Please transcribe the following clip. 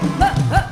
huh, huh.